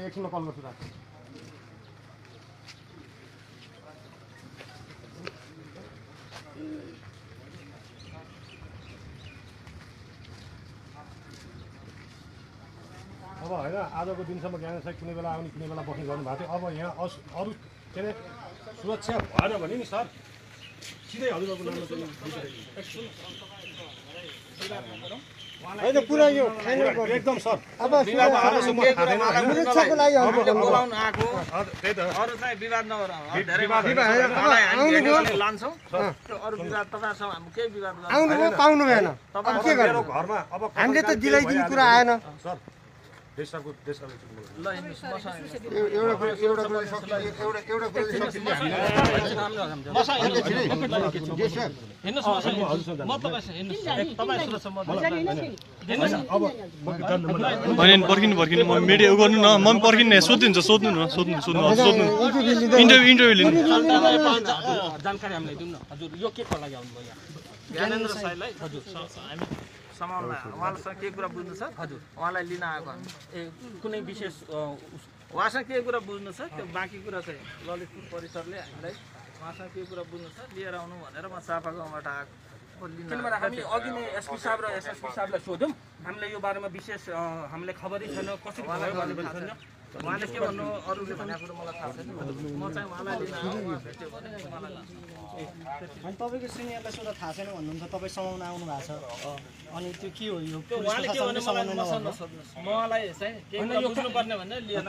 एकछिनमा कल गर्छु राख्छु अब होइन आजको दिनसम्म ज्ञान साहब कुनै बेला आउने कुनै बेला बस्ने गर्नु भएको थियो अब यहाँ अस अरू के अरे सुरक्षा भएन भने नि सर सिधै हजुरबाबु नाममा होइन पुरा यो एकदम सर। अब बोलाउनु आएको। अरू चाहिँ विवाद नगर। लान्छौँ। अरू विवाद तपाईँहरूसँग हामी केही विवाद पाउनु भएन। घरमा अब हामीले त दिलाइदिने कुरा आएन। सर। होइन पर्खिनु पर्खिनु म मिडिया उ गर्नु न म पनि पर्खिनु सोधिदिन्छ सोध्नु न सोध्नु सोध्नु सोध्नु इन्टरभ्यू इन्टरभ्यू लिनु जानकारी हामीलाई दिउँ न हजुर यो के को लागि आउनुभयो यहाँ ज्ञानेन्द्र साईलाई। हामी समाउनलाई उहाँसँग के कुरा बुझ्नु छ? हजुर। उहाँलाई लिन आएको हामी। ए कुनै विशेष उहाँसँग के कुरा बुझ्नु छ? त्यो बाँकी कुरा चाहिँ ललितपुर परिसरले हामीलाई उहाँसँग के कुरा बुझ्नु छ? लिएर आउनु भनेर म चापा गाउँबाट आएको। किनभने हामी अघि नै एसपी साहब र एसएसपी साहबलाई सोध्यौँ। हामीले यो बारेमा विशेष हामीलाई खबरै छैन। कसरी भयो भन्ने पनि छैन। उहाँले के भन्नु? अरूले भनेको कुरो मलाई थाहा छैन। म चाहिँ उहाँलाई लिन आएको। भेट्यो भने मलाई लान्छु अनि तपाईँको सिनियरलाई सोध्दा थाहा छैन भन्नुहुन्छ तपाईँ समाउन आउनु भएको छ। अनि त्यो के हो यो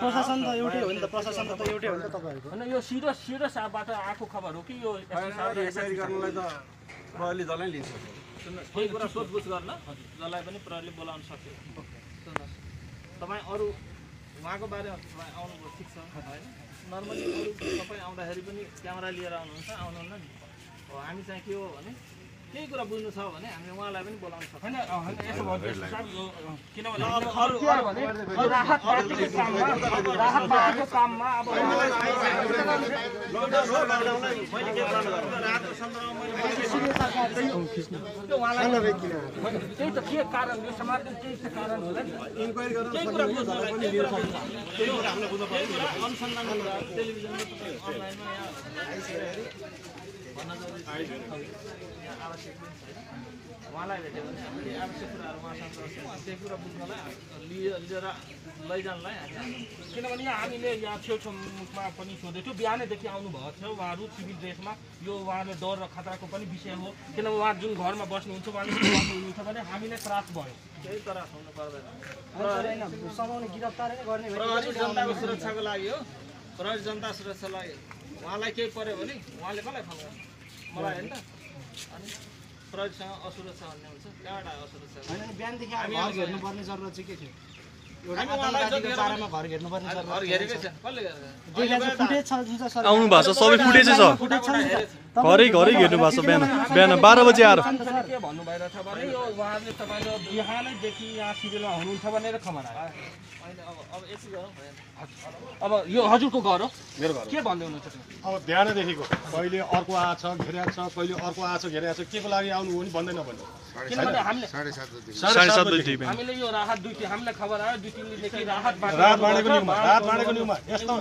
प्रशासन त एउटै हो नि त प्रशासन त एउटै हो नि त तपाईँहरूको। होइन यो सिरियस सिरियस साहबबाट आएको खबर हो कि यो एसएसपी साहब सुन्नुहोस् केही कुरा सोधबुझ गर्न जसलाई पनि प्रहरीले बोलाउन सक्यो। सुन्नुहोस्। तपाईँ अरू उहाँको बारेमा तपाईँ आउनुभयो ठिक छ? होइन। नर्मली अरू तपाईँ आउँदाखेरि पनि क्यामेरा लिएर आउनुहुन्छ आउनुहुन्न नि। हामी चाहिँ के हो भने केही कुरा बुझ्नु छ भने हामी उहाँलाई पनि बोलाउन त्यही त के कारण यो समाजले केही त कारण होला नि अनुसन्धान टेलिभिजनमा उहाँलाई भेट्यो भने हामीले आवश्यक कुराहरू उहाँसँग त्यही कुरा बुझ्नलाई लिएर लिएर लैजानलाई हामी किनभने यहाँ हामीले यहाँ छेउछाउमा पनि सोधेको थियौँ। बिहानैदेखि आउनुभएको थियो उहाँहरू सिभिल ड्रेसमा। यो उहाँले डर र खतराको पनि विषय हो। किनभने उहाँ जुन घरमा बस्नुहुन्छ उहाँले के गर्नुहुन्छ भने हामीलाई त्रास भयो। केही त्रास हुनु पर्दैन। होइन समाउने गिरफ्तार नै गर्ने प्रहरी जनताको सुरक्षाको लागि हो। प्रहरी जनता सुरक्षाको लागि। उहाँलाई केही पऱ्यो भने उहाँले कसलाई फोन गर्छ। मलाई होइन। त अनि प्रहरीसँग असुरक्षा भन्ने हुन्छ। कहाँबाट असुरक्षा? होइन बिहानदेखि घर हेर्नुपर्ने जरुरत चाहिँ के थियो? आउनु भएको छ सबै फुटेजै छ फुटेज छ नि त। घरै घरै हेर्नु भएको छ बिहान। बिहान बाह्र बजी आएर। तपाईँले के भन्नु भइरहेछ भने? यो उहाँले तपाईँले बिहानैदेखि यहाँ सिभिलमा हुनुहुन्छ भनेर खबर आयो। होइन अब यो हजुरको घर हो? मेरो घर। के भन्दै हुनुहुन्छ? अब बिहानदेखिको। कहिले अर्को आएको छ घेरिएको छ कहिले अर्को आएको छ घेरिएको छ। के को लागि आउनु हो नि भन्दैन भन्नु किनभने हामीले साढे सात बजी बिहान हामीले यो राहत दुई तिन हामीलाई खबर आयो दुई तिन दिनदेखि राहत बाँड्नु रात बाँडेको भएको छ। न्युमा रात बाँडेको न्युमा। यस्तो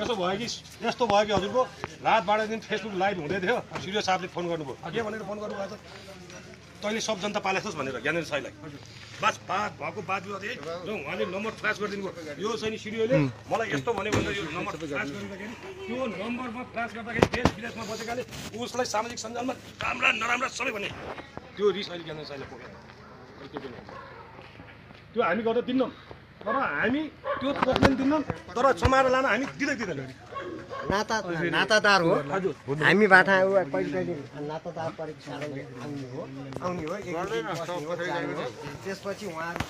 यस्तो भयो कि यस्तो भयो कि हजुरको। रात बाँडेको दिन फेसबुक लाइभ थियो सिरियस साहबले फोन गर्नुभयो। के भनेर फोन गर्नुभएको छ तैँले सब जनता पालेको छस् भनेर ज्ञानेन्द्र साईलाई। बस बात भएको र उहाँले नम्बर फ्ल्यास गरिदिनु भयो यो चाहिँ सिडिओले मलाई यस्तो भन्यो भनेर यो नम्बर फ्ल्यास गरिदिँदाखेरि त्यो नम्बरमा फ्ल्यास गर्दाखेरि देश विदेशमा बसेकाले उसलाई सामाजिक सञ्जालमा राम्रा नराम्रा सबै भने त्यो रिस अहिले ज्ञानेन्द्र साईले पुग्यो अरू केही पनि होइन। त्यो हामी गर्दा दिन्नौँ। तर हामी त्यो पोख्ने दिन्नौँ। तर समाएर लान हामी दिँदै दिँदैन। नाता नातादार हो। हामीबाट ऊ कहिले कहिले नातादार आउने हो। आउने। त्यसपछि उहाँहरू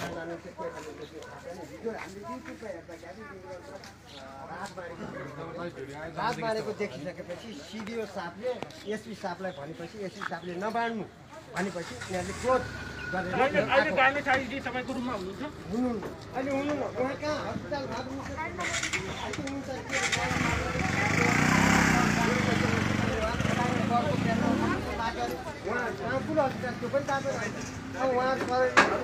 रात देखिसकेपछि सिडिओ साहबले एसपी साहबलाई भनेपछि एसपी साहबले नबाँड्नु। भनेपछि उनीहरूले क्रोध गरेर अहिले उहाँ कहाँ? हस्पिटल भएको हुनुहुन्छ? हुनुहुन्छ उहाँ त्यो पनि अब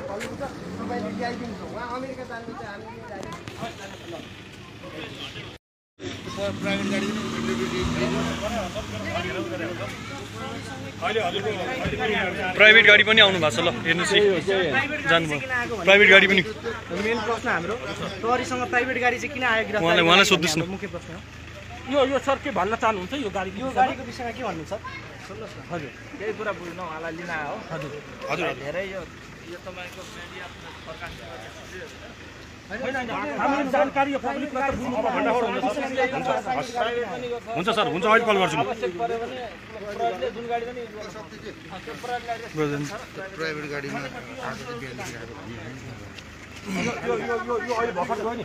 भन्नुहुन्छ तपाईँले उहाँ अमेरिका जानुहुन्छ हामी प्राइभेट गाडी पनि आउनु भएको छ ल हेर्नुहोस् है। जानुभयो। प्राइभेट गाडी पनि। मेन प्रश्न हाम्रो प्रहरीसँग प्राइभेट गाडी चाहिँ किन आयो उहाँलाई- उहाँलाई सोध्नुहोस् न। मुख्य प्रश्न हो यो यो सर के भन्न चाहनुहुन्छ? यो गाडी यो गाडीको विषयमा के भन्नुहुन्छ हजुर। केही कुरा बुझ्न उहाँलाई लिन आयो हजुर। हजुर धेरै यो यो तपाईँको मिडिया प्रकाश हाम्रो जानकारी यो पब्लिकलाई त बुझ्नु अब भण्डाफोर हुन्छ सर। हुन्छ हस्। हुन्छ सर। हुन्छ अहिले कल गर्छु प्राइभेट गाडीमा यो यो यो यो- यो अहिले भर्खर गयो नि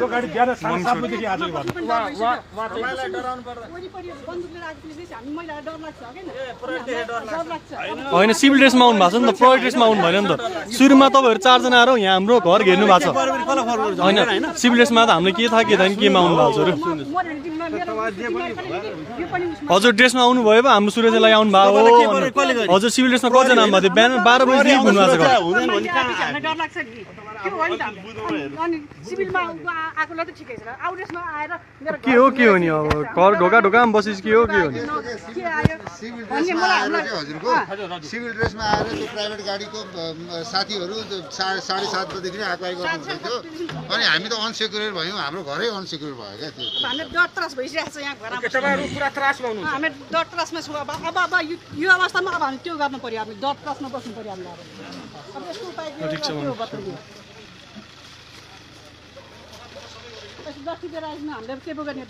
यो गाडी बिहान साढे सात बजीदेखि होइन सिभिल ड्रेसमा आउनु भएको छ नि त प्रहरी ड्रेसमा आउनु भएन नि त। सुरुमा तपाईँहरू चारजना आएर यहाँ हाम्रो घर घेर्नु भएको छ। होइन सिभिल ड्रेसमा त हामीले के थाहा के थाहा केमा आउनु भएको छ हजुर ड्रेसमा आउनु भयो पो हाम्रो सूर्यजीलाई आउनु भएको हो हजुर सिभिल ड्रेसमा कतिजना आउनु भएको थियो? बिहान बाह्र बजीदेखि घुम्नु भएको छ त्यो हो नि त? अनि- अनि सिभिलमा आ- आएकोलाई त ठिकै छ आउटेसमा आएर मेरो के हो के हो नि अब? घर ढोका ढोकामा बसेपछि के हो के हो नि? के आयो? सिभिल ड्रेसमा मलाई आएर चाहिँ हामीलाई हजुरको सिभिल ड्रेसमा आएर त्यो प्राइभेट गाडीको साथीहरू साढे साढे सात बजीदेखि आएको थियो। अनि हामी त अनसेक्युर भयौँ हाम्रो घरै अनसेक्युर भयो क्या त्यो। डर त्रास भइसकेको छ यहाँ घरमा तपाईँहरू पुरा त्रासमा हुनुहुन्छ हामी डर त्रासमा छौँ अब अब अब यो- अवस्थामा अब हामी त्यो गर्नु पऱ्यो हामी डर त्रासमा बस्नु पऱ्यो हामीलाई अब। अब यस्तो उपाय के हो, के हो बताइदियो यसो जति बेर आइसक्नु हामीले के पो गर्ने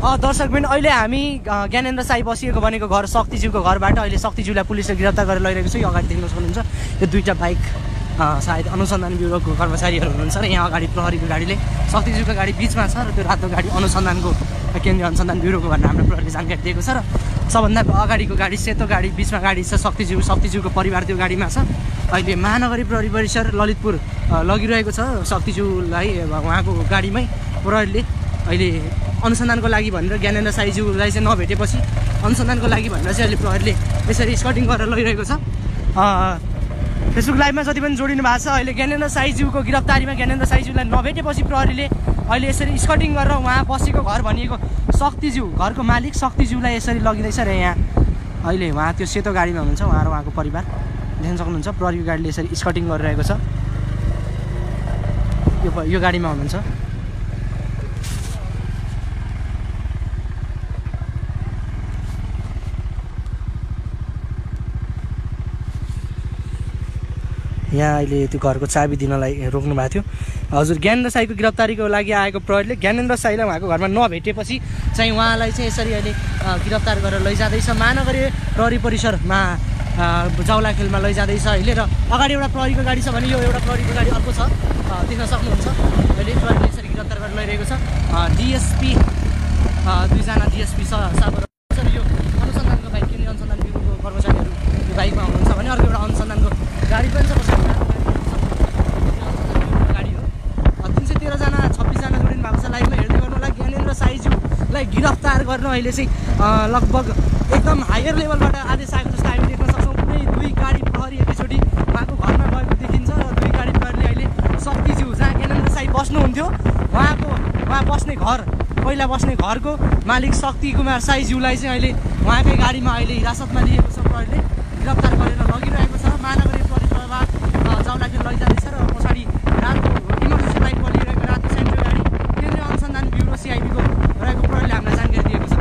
अँ दर्शकबिन अहिले हामी ज्ञानेन्द्र साई बसिएको भनेको घर शक्तिज्यूको घरबाट अहिले शक्तिज्यूलाई पुलिसले गिरफ्तार गरेर लैरहेको छ। यो अगाडि देख्न सक्नुहुन्छ यो दुईवटा बाइक। सायद अनुसन्धान ब्युरोको कर्मचारीहरू हुनुहुन्छ र यहाँ अगाडि प्रहरीको गाडीले शक्तिज्यूको गाडी बिचमा छ र त्यो रातो गाडी अनुसन्धानको केन्द्रीय अनुसन्धान ब्युरोको भनेर हाम्रो प्रहरीले जानकारी दिएको छ र सबभन्दा अगाडिको गाडी सेतो गाडी बिचमा गाडी छ शक्तिज्यू शक्तिज्यूको परिवार त्यो गाडीमा छ। अहिले महानगरी प्रहरी परिसर ललितपुर लगिरहेको छ शक्तिज्यूलाई उहाँको गाडीमै प्रहरीले अहिले अनुसन्धानको लागि भनेर ज्ञानेन्द्र साईज्यूलाई चाहिँ नभेटेपछि अनुसन्धानको लागि भनेर चाहिँ अहिले प्रहरीले यसरी स्कटिङ गरेर लगिरहेको छ। फेसबुक लाइभमा जति पनि जोडिनु भएको छ अहिले ज्ञानेन्द्र साईज्यूको गिरफ्तारीमा ज्ञानेन्द्र साईज्यूलाई नभेटेपछि प्रहरीले अहिले यसरी स्कटिङ गरेर उहाँ बसेको घर भनिएको शक्तिज्यू घरको मालिक शक्तिज्यूलाई यसरी लगिँदैछ र यहाँ। अहिले उहाँ त्यो सेतो गाडीमा हुनुहुन्छ उहाँ र उहाँको परिवार। देख्न सक्नुहुन्छ प्रहरीको गाडीले यसरी स्कटिङ गरिरहेको छ। यो यो गाडीमा हुनुहुन्छ। यहाँ अहिले त्यो घरको चाबी दिनलाई रोक्नु भएको थियो। हजुर ज्ञानेन्द्र साईको गिरफ्तारीको लागि आएको प्रहरीले ज्ञानेन्द्र साईलाई उहाँको घरमा नभेटेपछि चाहिँ उहाँलाई चाहिँ यसरी अहिले गिरफ्तार गरेर लैजाँदैछ। महानगरीय प्रहरी परिसरमा जाउला खेलमा लैजाँदैछ अहिले र अगाडि एउटा प्रहरीको गाडी छ भने यो एउटा प्रहरीको गाडी अर्को छ। देख्न सक्नुहुन्छ। अहिले प्रहरीले यसरी गिरफ्तार गरेर लैरहेको छ। डिएसपी दुईजना डिएसपी छ साबर यो अनुसन्धानको बाइक केन्द्रीय अनुसन्धान ब्युरोको कर्मचारीहरू बाइकमा हुनुहुन्छ भने अर्को एउटा अनुसन्धानको गाडी पनि छ कसैको गाडी हो। तिन सय तेह्रजना छब्बिसजना जोडिनु भएको छ लाइभमा हेर्दै गर्नु ज्ञानेन्द्र साईज्यूलाई गिरफ्तार गर्न अहिले चाहिँ लगभग एकदम हायर लेभलबाट आदेश आएको जस्तो हामी देख्न सक्छौँ। कुनै दुई गाडी प्रहरी एकैचोटि उहाँको घरमा गएको देखिन्छ र दुई गाडी प्रहरीले अहिले शक्तिज्यू जहाँ ज्ञानेन्द्र साई बस्नुहुन्थ्यो उहाँको उहाँ बस्ने घर पहिला बस्ने घरको मालिक शक्ति कुमार साईज्यूलाई चाहिँ अहिले उहाँकै गाडीमा अहिले हिरासतमा लिएको छ प्रहरीले गिरफ्तार गरेर लगिरहेको छ महानगरीय प्रहरी प्रभाग अ, जाउँदाखेरि लैजाँदैछ र पछाडि रातो इमर्जेन्सी लाइट बलिरहेको रातो सेन्ट्रो गाडी केन्द्रीय अनुसन्धान ब्युरो सिआइबीको रहेको प्रहरीले हामीलाई जानकारी दिएको छ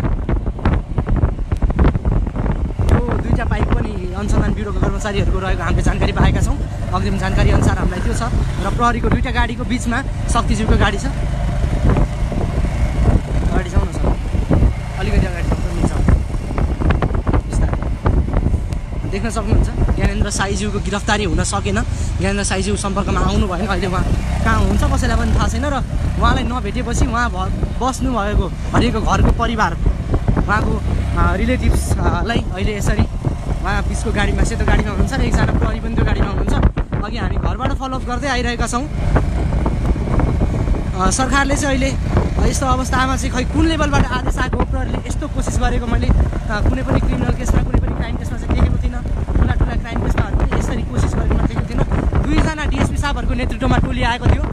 यो दुईवटा बाइक पनि अनुसन्धान ब्युरोको कर्मचारीहरूको रहेको हामीले जानकारी पाएका छौँ। अग्रिम जानकारी अनुसार हामीलाई त्यो छ। र प्रहरीको दुईवटा गाडीको बिचमा शक्तिज्यूको गाडी छ। अगाडि जाउँ न अलिकति अगाडि बिस्तारै। देख्न सक्नुहुन्छ ज्ञानेन्द्र साईज्यूको गिरफ्तारी हुन सकेन। ज्ञानेन्द्र साईज्यू सम्पर्कमा आउनु भएन अहिले उहाँ कहाँ हुन्छ कसैलाई पनि थाहा छैन र उहाँलाई नभेटेपछि उहाँ भ बस्नु भएको भनेको घरको परिवार उहाँको रिलेटिभ्सलाई अहिले यसरी उहाँ बिचको गाडीमा सेतो गाडीमा हुनुहुन्छ र एकजना प्रहरी पनि त्यो गाडीमा हुनुहुन्छ अघि हामी घरबाट फलोअप गर्दै आइरहेका छौँ। सरकारले चाहिँ अहिले यस्तो अवस्थामा चाहिँ खै कुन लेभलबाट आदेश आएको प्रहरीले यस्तो कोसिस गरेको मैले कुनै पनि क्रिमिनल केसमा कुनै पनि क्राइम केसमा चाहिँ देखेको थिइनँ। ठुला ठुला क्राइम केसमा पनि यसरी प्रतापहरूको नेतृत्वमा टोली आएको थियो।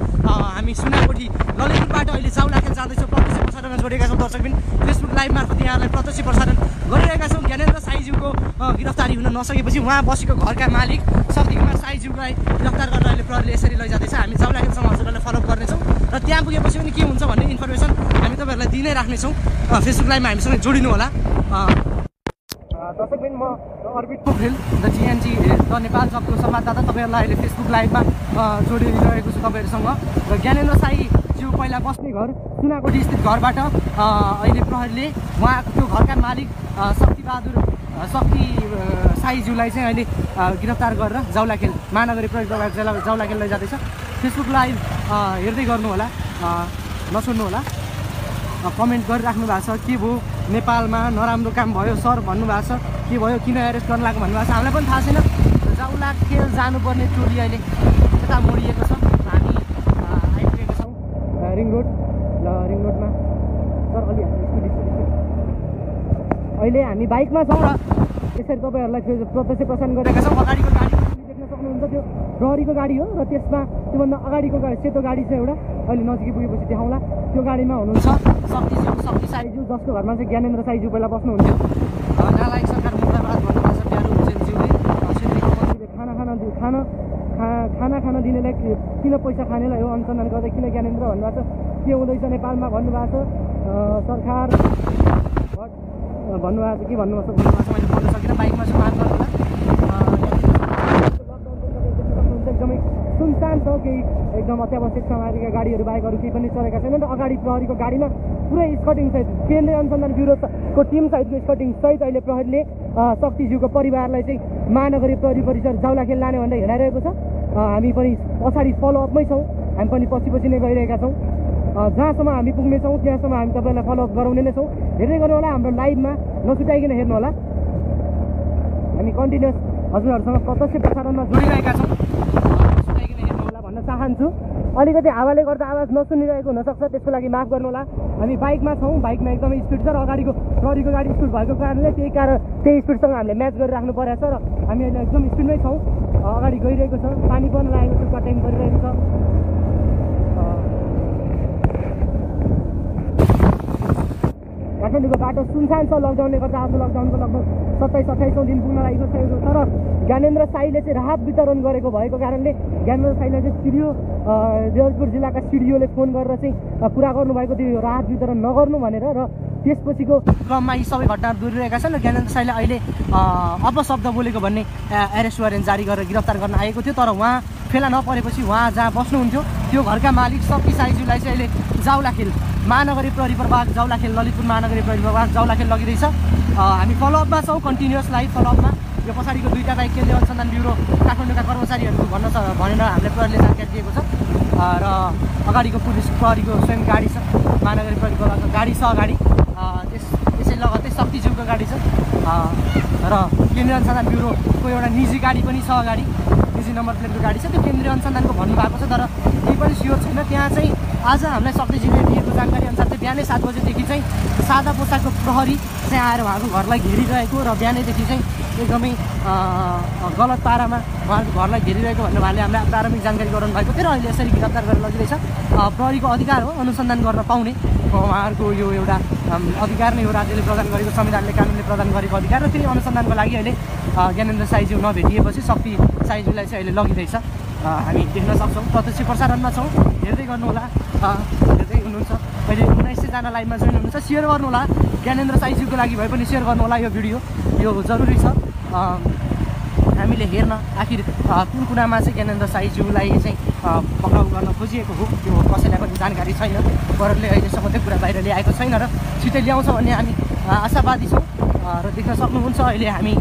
हामी सुनाकोठी ललितपुरबाट अहिले जाउलाखेल जाँदैछौँ। प्रसारणमा जोडेका छौँ दर्शकबिन। फेसबुक लाइभ मार्फत यहाँलाई प्रत्यक्ष प्रसारण गरिरहेका छौँ। ज्ञानेन्द्र साईज्यूको गिरफ्तारी हुन नसकेपछि उहाँ बसेको घरका मालिक शक्ति कुमार साईज्यूलाई गिरफ्तार गरेर अहिले प्रहरीले यसरी लैजाँदैछ। हामी जाउलाखेलसम्म हजुरहरूलाई फलोअप गर्नेछौँ र त्यहाँ पुगेपछि पनि के हुन्छ भन्ने इन्फर्मेसन हामी तपाईँहरूलाई दिइ नै राख्नेछौँ फेसबुक लाइभमा हामीसँग जोडिनु होला दर्शकबिन म Arbit Pokharel the GNG the Nepal जबको संवाददाता तपाईँहरूलाई अहिले फेसबुक लाइभमा जोडिरहेको छु तपाईँहरूसँग। र ज्ञानेन्द्र साईज्यू पहिला बस्ने घर सुनाकोटी स्थित घरबाट अहिले प्रहरीले उहाँको त्यो घरका मालिक शक्तिबहादुर शक्ति साईज्यूलाई चाहिँ अहिले गिरफ्तार गरेर जाउलाखेल महानगरी प्रहरी जाउलाखेल लैजाँदैछ फेसबुक लाइभ हेर्दै गर्नु होला अ, नसुन्नु होला कमेन्ट गरिराख्नु भएको छ के भयो? नेपालमा नराम्रो काम भयो सर भन्नुभएको छ के भयो? किन एरेस्ट गर्न लाग्यो भन्नुभएको छ? हामीलाई पनि थाहा छैन। जाउला खेल जानुपर्ने टोली अहिले यता मोडिएको छ हामी अ, आइपुगेका छौँ अ, रिङ रोड ल रिङ रोडमा सर अलि हामी स्कुटी अहिले हामी बाइकमा छौँ। र यसरी तपाईँहरूलाई प्रत्यक्ष प्रसारण गरेका छौँ अगाडिको गाडी। देख्न सक्नुहुन्छ त्यो प्रहरीको गाडी हो र त्यसमा त्योभन्दा अगाडिको गाडी सेतो गाडी छ एउटा। अहिले नजिकै पुगेपछि देखाउँला। त्यो गाडीमा हुनुहुन्छ शक्तिज्यू शक्ति साईज्यू जसको घरमा चाहिँ ज्ञानेन्द्र साईज्यू पहिला बस्नुहुन्थ्यो। नालायक सरकार प्यारो हुसेनज्यूले खाना खाना खाना। खाना खाना दिनेलाई किन पैसा खानेलाई हो अनुसन्धान गर्दै किन ज्ञानेन्द्र भन्नुभएको छ? के हुँदैछ नेपालमा भन्नुभएको छ? सरकार भन्नुभएको छ के भन्नुभएको छ? भन्नुभएको मैले बोल्न सकिनँ बाइकमा छु माफ गर्नु होला। एकदमै सुनसान छ केही एकदम अत्यावश्यक सामग्रीका गाडीहरू बाहेक अरू केही पनि चलेका छैनन् र अगाडि प्रहरीको गाडीमा पुरै स्कटिङ सहित केन्द्रीय अनुसन्धान ब्युरोको टिम सहितको स्कटिङ सहित अहिले प्रहरीले शक्तिज्यूको परिवारलाई चाहिँ महानगरी प्रहरी परिसर जाउलाखेल लाने भनेर हिँडाइरहेको छ। हामी पनि पछाडि फलोअपमै छौँ। हामी पनि पछि पछि नै गइरहेका छौँ। जहाँसम्म हामी पुग्नेछौँ त्यहाँसम्म हामी तपाईँलाई फलोअप गराउने नै छौँ। हेर्दै गर्नु होला हाम्रो लाइभमा नछुटाइकन हेर्नु होला। हामी कन्टिन्युस हजुरहरूसँग प्रत्यक्ष प्रसारणमा जोडिरहेका छौँ। भन्न चाहन्छु। अलिकति हावाले गर्दा आवाज नसुनिरहेको हुनसक्छ त्यसको लागि माफ गर्नु होला। हामी बाइकमा छौँ बाइकमा एकदमै स्पिड छ र अगाडिको प्रहरीको गाडी स्पिड भएको कारणले त्यही कारण त्यही स्पिडसँग हामीले म्याच गरिराख्नु परेको छ र हामी अहिले एकदम स्पिडमै छौँ। अगाडि गइरहेको छ। पानी पनि लागेको छ कटाइम गरिरहेको छ। काठमाडौँको बाटो सुनसान छ लकडाउनले गर्दा आज लकडाउनको लगभग सत्ताइस अठाइसौँ दिन पुग्न लागेको यो तर ज्ञानेन्द्र साईले चाहिँ राहत वितरण गरेको भएको कारणले ज्ञानेन्द्र साईलाई चाहिँ सिडिओ देवजपुर जिल्लाका सिडिओले फोन गरेर चाहिँ कुरा गर्नुभएको थियो राहत वितरण नगर्नु भनेर र त्यसपछिको क्रममा यी सबै घटनाहरू दोहोरिरहेका छन् र ज्ञानेन्द्र साईले अहिले अपशब्द बोलेको भन्ने एरेस्ट वारेन्ट जारी गरेर गिरफ्तार गर्न आएको थियो। तर उहाँ फेला नपरेपछि उहाँ जहाँ बस्नुहुन्थ्यो त्यो घरका मालिक शक्ति साईज्यूलाई चाहिँ अहिले जाउलाखेल महानगरी प्रहरी प्रभाग जाउलाखेल ललितपुर महानगरी प्रहरी प्रभाग जाउलाखेल लगिँदैछ। हामी फलोअपमा छौँ कन्टिन्युस लाइभ फलोअपमा यो पछाडिको दुईवटा बाइक केन्द्रीय अनुसन्धान ब्युरो काठमाडौँका कर्मचारीहरूको भन्न छ भनेर हामीले प्रहरीले जानकारी दिएको छ। र अगाडिको पुलिस प्रहरीको स्वयं गाडी छ महानगरी प्रहरी प्रभागको गाडी छ अगाडि। त्यस त्यसै लगत्तै शक्तिज्यूको गाडी छ। र केन्द्रीय अनुसन्धान ब्युरोको एउटा निजी गाडी पनि छ अगाडि। निजी नम्बर प्लेटको गाडी छ त्यो केन्द्रीय अनुसन्धानको भन्नुभएको छ तर पनि स्योर छैन। त्यहाँ चाहिँ आज हामीलाई शक्तिजीले दिएको जानकारी अनुसार चाहिँ बिहानै सात बजेदेखि चाहिँ सादा पोसाकको प्रहरी चाहिँ आएर उहाँको घरलाई घेरिरहेको र बिहानैदेखि चाहिँ एकदमै गलत पारामा उहाँको घरलाई घेरिरहेको भनेर उहाँले हामीलाई प्रारम्भिक जानकारी गराउनु भएको थियो र अहिले यसरी गिरफ्तार गरेर अ, प्रहरीको अधिकार हो अनुसन्धान गर्न पाउने। उहाँहरूको यो एउटा अधिकार नै हो राज्यले प्रदान गरेको संविधानले कानुनले प्रदान गरेको अधिकार र त्यही अनुसन्धानको लागि अहिले ज्ञानेन्द्र साईज्यू नभेटिएपछि शक्ति साईज्यूलाई चाहिँ अहिले लगिँदैछ। हामी देख्न सक्छौँ प्रत्यक्ष प्रसारणमा छौँ। हेर्दै गर्नुहोला। हेर्दै हुनुहुन्छ। अहिले उन्नाइस सयजना लाइभमा जोइन हुनुहुन्छ। सेयर गर्नुहोला। ज्ञानेन्द्र साईज्यूको लागि भए पनि सेयर गर्नुहोला यो भिडियो। यो जरुरी छ। हामीले हेर्न आखिर कुन कुरामा चाहिँ ज्ञानेन्द्र साईज्यूलाई चाहिँ पक्राउ गर्न खोजिएको हो त्यो कसैलाई पनि जानकारी छैन। प्रहरीले अहिलेसम्म त्यो कुरा बाहिर ल्याएको छैन र छिटै ल्याउँछ भन्ने हामी आशावादी छौँ। र देख्न सक्नुहुन्छ अहिले हामी